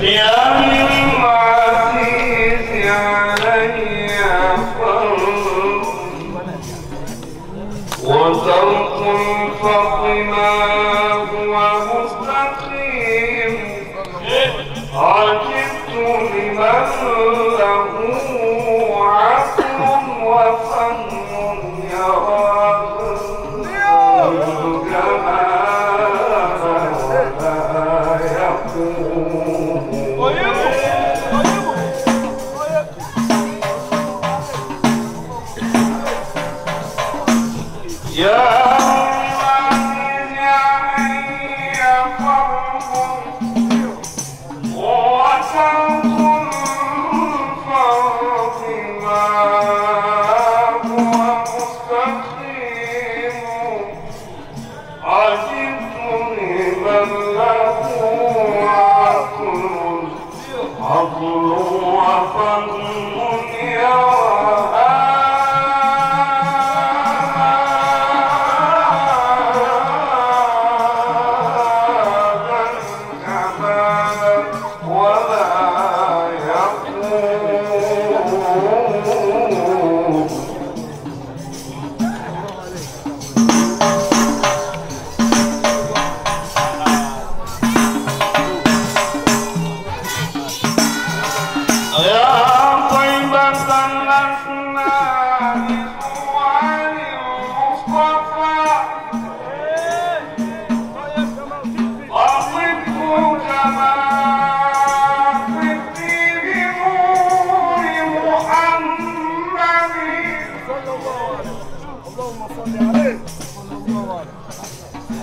يا من عزيز علي فرض وترك الفضل هو مستقيم عجبت لمن له عقل وفن يرى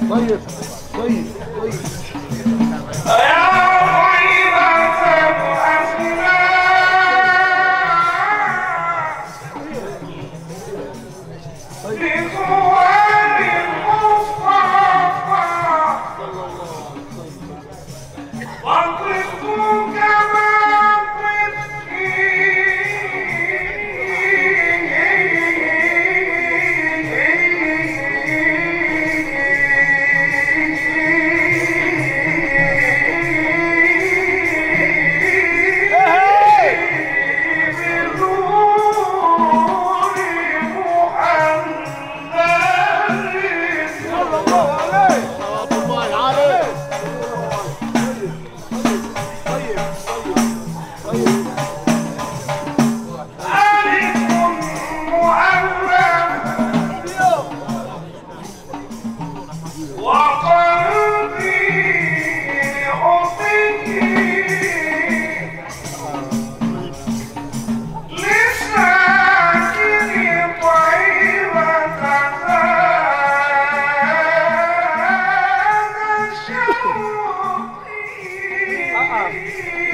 Só isso, só isso, só isso. lá.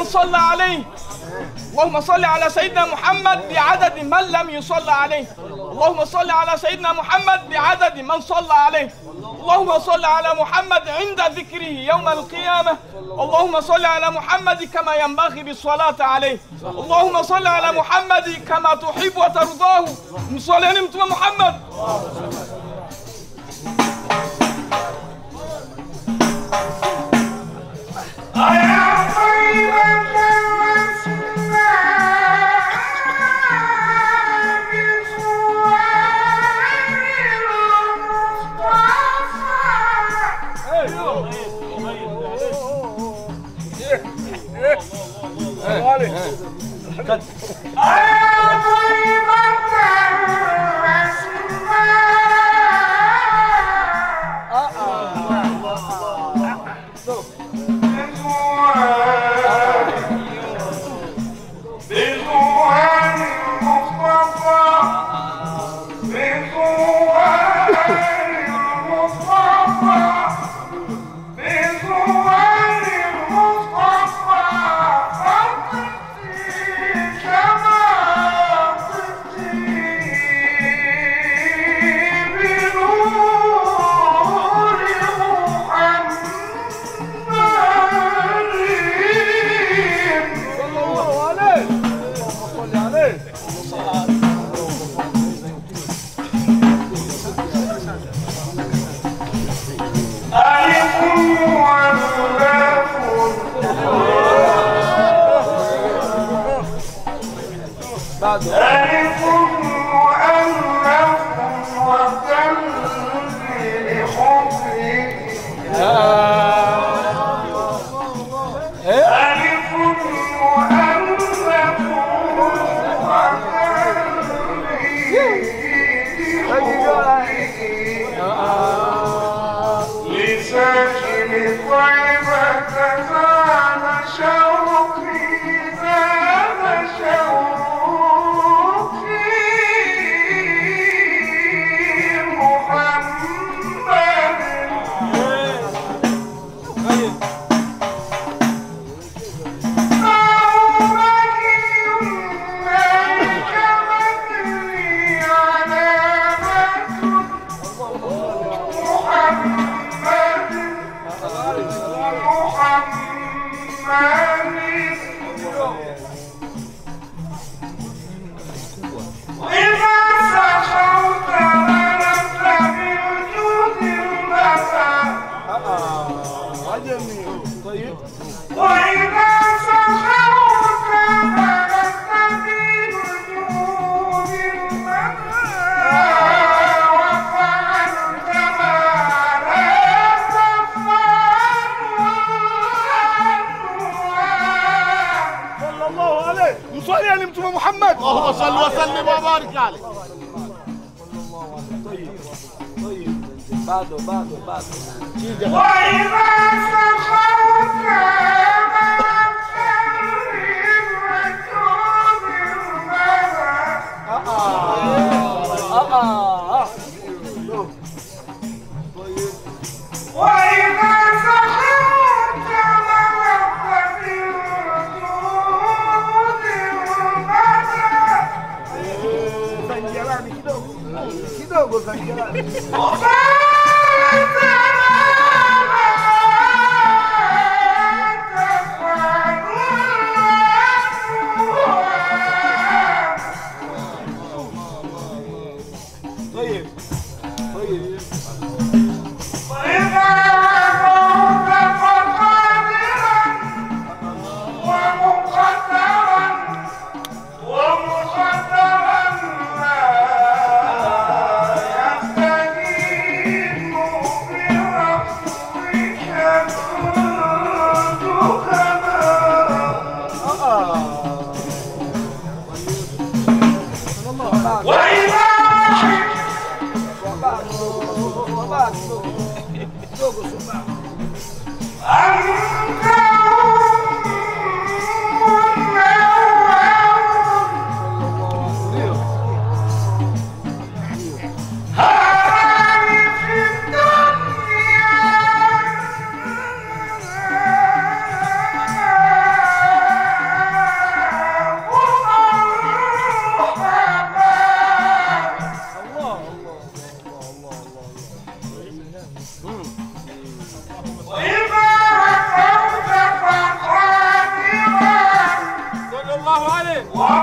من صلى عليه. اللهم صل على سيدنا محمد بعدد من لم يصلى عليه. اللهم صل على سيدنا محمد بعدد من صلى عليه. اللهم صل على محمد عند ذكره يوم القيامة. اللهم صل على محمد كما ينبغي بالصلاة عليه. اللهم صل على محمد كما تحب وترضاه. صلي على محمد. يا وسلم وبارك عليه طيب طيب بعده بعده بعده وإذا سخرت kidogo kidogo kidogo kidogo kidogo What? machen wir alle!